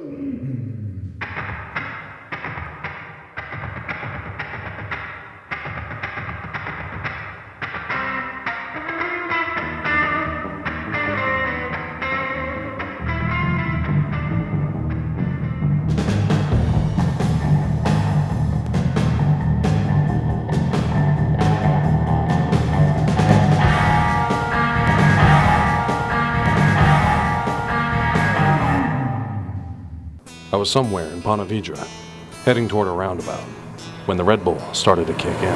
Woo! I was somewhere in Ponte heading toward a roundabout, when the Red Bull started to kick in.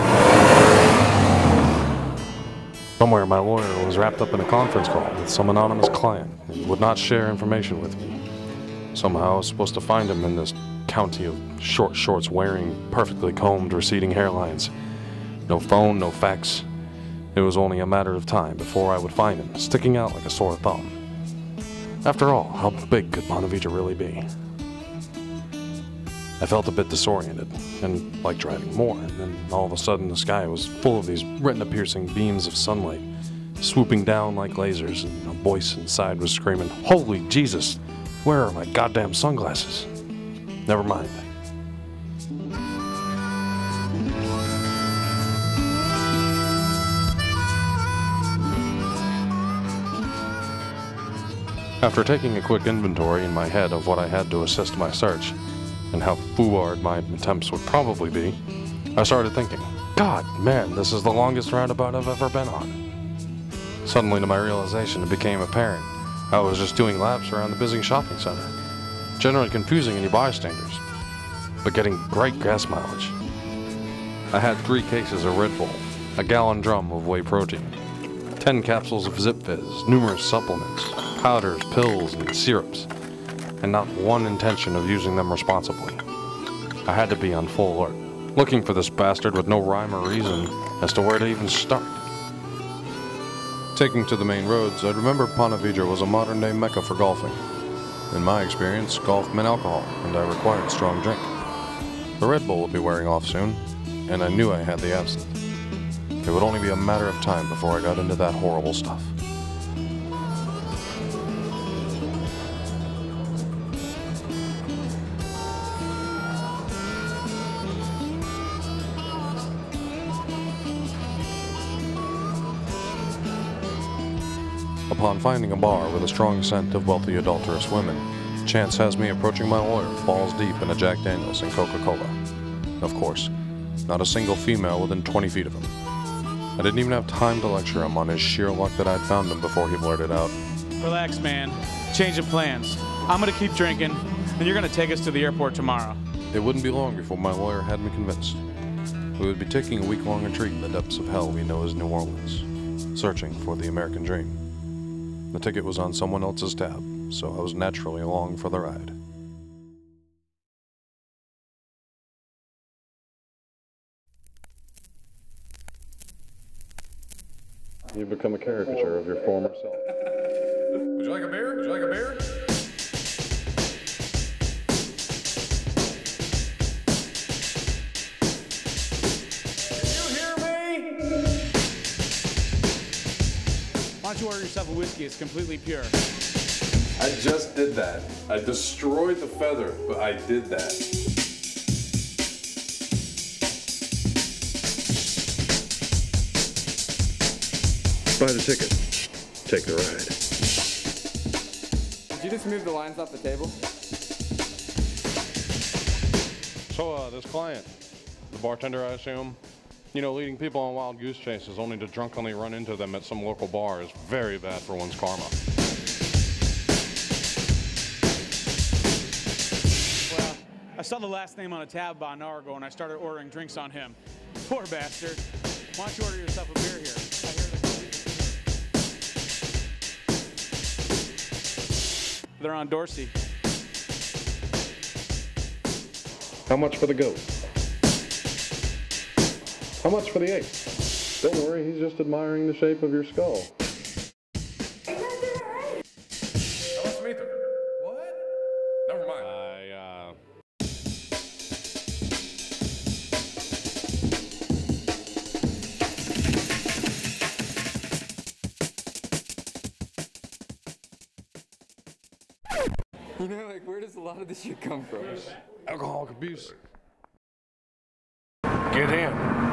Somewhere my lawyer was wrapped up in a conference call with some anonymous client and would not share information with me. Somehow I was supposed to find him in this county of short shorts wearing perfectly combed receding hairlines. No phone, no fax. It was only a matter of time before I would find him, sticking out like a sore thumb. After all, how big could Vedra really be? I felt a bit disoriented and like driving more, and then all of a sudden the sky was full of these retina piercing beams of sunlight swooping down like lasers, and a voice inside was screaming, Holy Jesus, where are my goddamn sunglasses? Never mind. After taking a quick inventory in my head of what I had to assist my search, and how foolhardy my attempts would probably be, I started thinking, God, man, this is the longest roundabout I've ever been on. Suddenly, to my realization, it became apparent I was just doing laps around the busy shopping center, generally confusing any bystanders, but getting great gas mileage. I had three cases of Red Bull, a gallon drum of whey protein, ten capsules of Zip Fizz, numerous supplements, powders, pills, and syrups and not one intention of using them responsibly. I had to be on full alert, looking for this bastard with no rhyme or reason as to where to even start. Taking to the main roads, I remember Ponte Vedra was a modern day mecca for golfing. In my experience, golf meant alcohol, and I required strong drink. The Red Bull would be wearing off soon, and I knew I had the absinthe. It would only be a matter of time before I got into that horrible stuff. Upon finding a bar with a strong scent of wealthy adulterous women, chance has me approaching my lawyer balls deep in a Jack Daniels and Coca-Cola. Of course, not a single female within 20 feet of him. I didn't even have time to lecture him on his sheer luck that I'd found him before he blurted out, Relax, man. Change of plans. I'm gonna keep drinking, and you're gonna take us to the airport tomorrow. It wouldn't be long before my lawyer had me convinced. We would be taking a week-long retreat in the depths of hell we know as New Orleans, searching for the American dream. The ticket was on someone else's tab, so I was naturally along for the ride. You've become a caricature of your former self. Would you like a beer? Would you like a beer? Why don't you order yourself a whiskey? It's completely pure. I just did that. I destroyed the feather, but I did that. Buy the ticket. Take the ride. Did you just move the lines off the table? So, uh, this client, the bartender, I assume, you know, leading people on wild goose chases only to drunkenly run into them at some local bar is very bad for one's karma. Well, I saw the last name on a tab about an hour ago, and I started ordering drinks on him. Poor bastard. Why don't you order yourself a beer here? I hear they're- They're on Dorsey. How much for the goat? How much for the ape? Don't worry, he's just admiring the shape of your skull. I want some ether. What? Never mind. I, uh. You know, like, where does a lot of this shit come from? Alcoholic abuse. Get in.